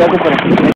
Gracias por aquí.